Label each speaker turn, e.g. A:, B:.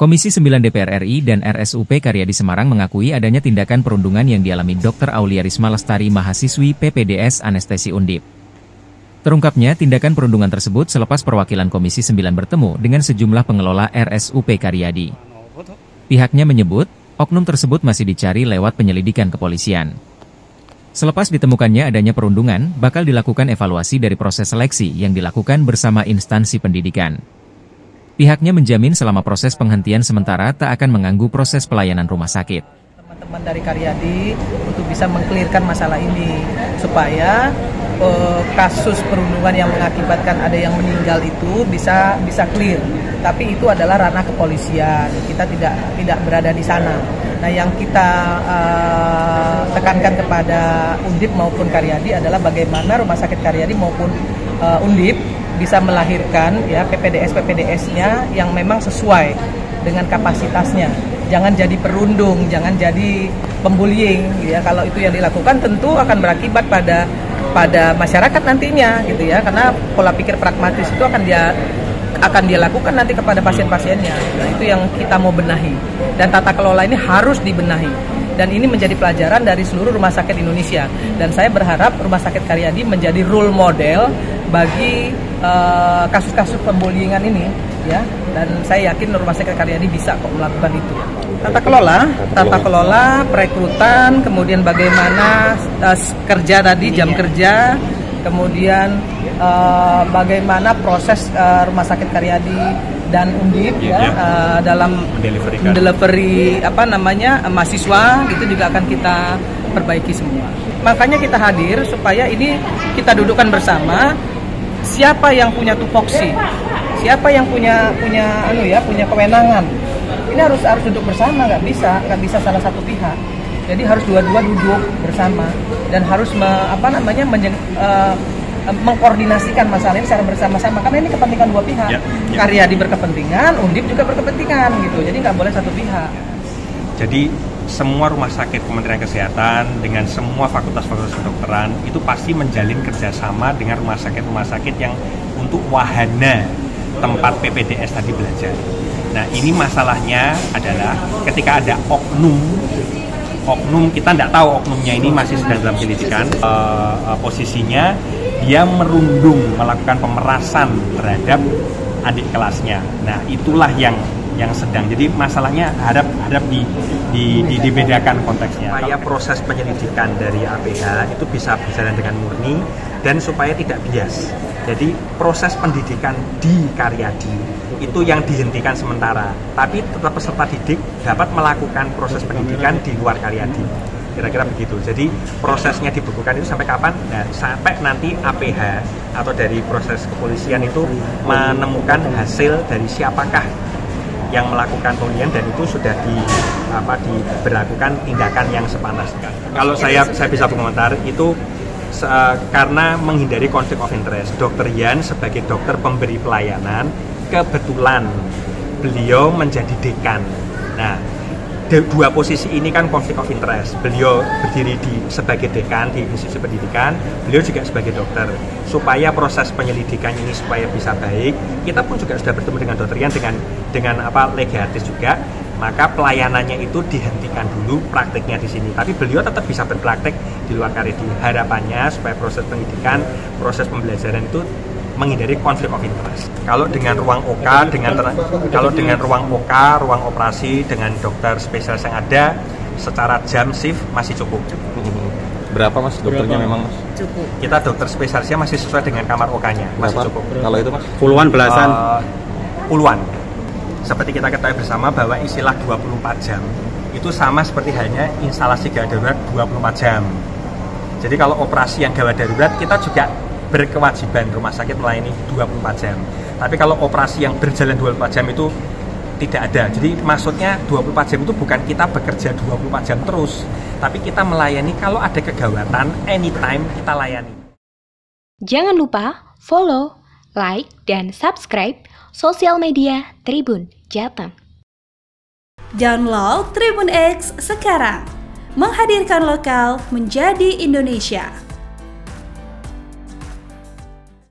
A: Komisi 9 DPR RI dan RSUP Karyadi Semarang mengakui adanya tindakan perundungan yang dialami Dr. Aulia Risma Lestari mahasiswi PPDS Anestesi Undip. Terungkapnya tindakan perundungan tersebut selepas perwakilan Komisi 9 bertemu dengan sejumlah pengelola RSUP Karyadi. Pihaknya menyebut, oknum tersebut masih dicari lewat penyelidikan kepolisian. Selepas ditemukannya adanya perundungan, bakal dilakukan evaluasi dari proses seleksi yang dilakukan bersama instansi pendidikan. Pihaknya menjamin selama proses penghentian sementara tak akan mengganggu proses pelayanan rumah sakit.
B: Teman-teman dari Karyadi untuk bisa mengklirkan masalah ini supaya uh, kasus perundungan yang mengakibatkan ada yang meninggal itu bisa bisa clear. Tapi itu adalah ranah kepolisian. Kita tidak tidak berada di sana. Nah, yang kita uh, tekankan kepada Undip maupun Karyadi adalah bagaimana rumah sakit Karyadi maupun uh, Undip bisa melahirkan ya PPDS PPDS-nya yang memang sesuai dengan kapasitasnya. Jangan jadi perundung, jangan jadi pembullying ya. Kalau itu yang dilakukan tentu akan berakibat pada pada masyarakat nantinya gitu ya. Karena pola pikir pragmatis itu akan dia akan dia lakukan nanti kepada pasien-pasiennya. Nah, itu yang kita mau benahi. Dan tata kelola ini harus dibenahi dan ini menjadi pelajaran dari seluruh rumah sakit Indonesia. Dan saya berharap rumah sakit Karyadi menjadi role model bagi Eh, kasus-kasus uh, ini ya. Dan saya yakin Rumah Sakit Karyadi bisa kok melakukan itu. Tata kelola, tata kelola, perekrutan, kemudian bagaimana uh, kerja tadi jam kerja, kemudian uh, bagaimana proses uh, Rumah Sakit Karyadi dan Undip ya, ya uh, dalam delivery apa namanya mahasiswa itu juga akan kita perbaiki semua. Makanya kita hadir supaya ini kita dudukkan bersama siapa yang punya tupoksi, siapa yang punya punya anu ya punya kewenangan. Ini harus harus duduk bersama, nggak bisa nggak bisa salah satu pihak. Jadi harus dua-dua duduk bersama dan harus me, apa namanya menjeng, uh, mengkoordinasikan masalah ini secara bersama-sama karena ini kepentingan dua pihak. Ya, ya. Karyadi berkepentingan, Undip juga berkepentingan gitu. Jadi nggak boleh satu pihak.
C: Jadi semua rumah sakit Kementerian Kesehatan dengan semua fakultas-fakultas kedokteran itu pasti menjalin kerjasama dengan rumah sakit-rumah sakit yang untuk wahana tempat PPDS tadi belajar. Nah ini masalahnya adalah ketika ada oknum oknum kita tidak tahu oknumnya ini masih sedang dalam penyelidikan uh, uh, posisinya dia merundung melakukan pemerasan terhadap adik kelasnya. Nah itulah yang yang sedang. Jadi masalahnya harap harap di, di, di dibedakan konteksnya. Supaya proses penyelidikan dari APH itu bisa berjalan dengan murni dan supaya tidak bias. Jadi proses pendidikan di Karyadi itu yang dihentikan sementara, tapi tetap peserta didik dapat melakukan proses pendidikan di luar Karyadi kira-kira begitu. Jadi prosesnya dibukukan itu sampai kapan? Nah, sampai nanti APH atau dari proses kepolisian itu menemukan hasil dari siapakah yang melakukan pembelian dan itu sudah di apa diberlakukan tindakan yang sepanasnya. Kalau saya saya bisa berkomentar itu se, karena menghindari konflik of interest. Dokter Yan sebagai dokter pemberi pelayanan kebetulan beliau menjadi dekan. Nah, dua posisi ini kan konflik of interest. Beliau berdiri di sebagai dekan di institusi pendidikan, beliau juga sebagai dokter. Supaya proses penyelidikan ini supaya bisa baik, kita pun juga sudah bertemu dengan dokter Yan dengan dengan apa legatis juga. Maka pelayanannya itu dihentikan dulu prakteknya di sini. Tapi beliau tetap bisa berpraktek di luar karedi. Harapannya supaya proses pendidikan, proses pembelajaran itu menghindari konflik of interest. Kalau dengan ruang OK, dengan kalau dengan ruang OK, ruang operasi dengan dokter spesialis yang ada, secara jam shift masih cukup.
D: Berapa mas dokternya Berapa? memang mas?
B: Cukup.
C: Kita dokter spesialisnya masih sesuai dengan kamar OK-nya, masih cukup.
D: Kalau itu mas?
C: Puluhan belasan? Uh, puluhan. Seperti kita ketahui bersama bahwa istilah 24 jam itu sama seperti hanya instalasi gawat darurat 24 jam. Jadi kalau operasi yang gawat darurat kita juga berkewajiban rumah sakit melayani 24 jam. Tapi kalau operasi yang berjalan 24 jam itu tidak ada. Jadi maksudnya 24 jam itu bukan kita bekerja 24 jam terus, tapi kita melayani kalau ada kegawatan anytime kita layani.
E: Jangan lupa follow, like, dan subscribe sosial media Tribun Jateng.
F: Download Tribun X sekarang. Menghadirkan lokal menjadi Indonesia.